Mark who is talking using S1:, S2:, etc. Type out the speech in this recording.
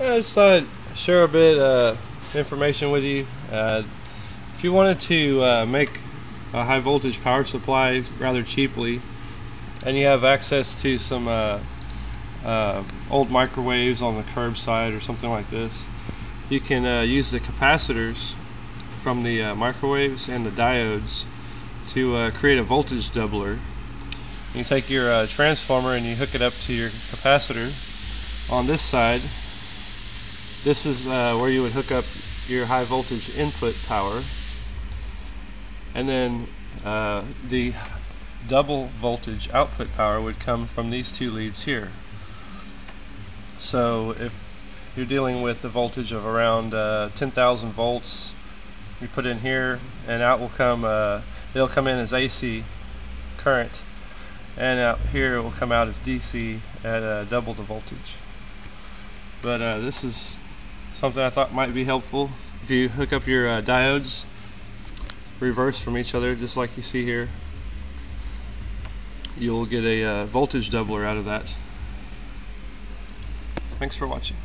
S1: I just thought I'd share a bit uh, information with you. Uh, if you wanted to uh, make a high voltage power supply rather cheaply, and you have access to some uh, uh, old microwaves on the curbside or something like this, you can uh, use the capacitors from the microwaves and the diodes to create a voltage doubler. You take your transformer and you hook it up to your capacitor on this side this is uh, where you would hook up your high voltage input power. And then uh, the double voltage output power would come from these two leads here. So if you're dealing with a voltage of around uh, 10,000 volts you put in here and out will come uh, they'll come in as AC current and out here it will come out as DC at uh, double the voltage. But uh, this is something I thought might be helpful. If you hook up your uh, diodes reverse from each other, just like you see here, you'll get a uh, voltage doubler out of that. Thanks for watching.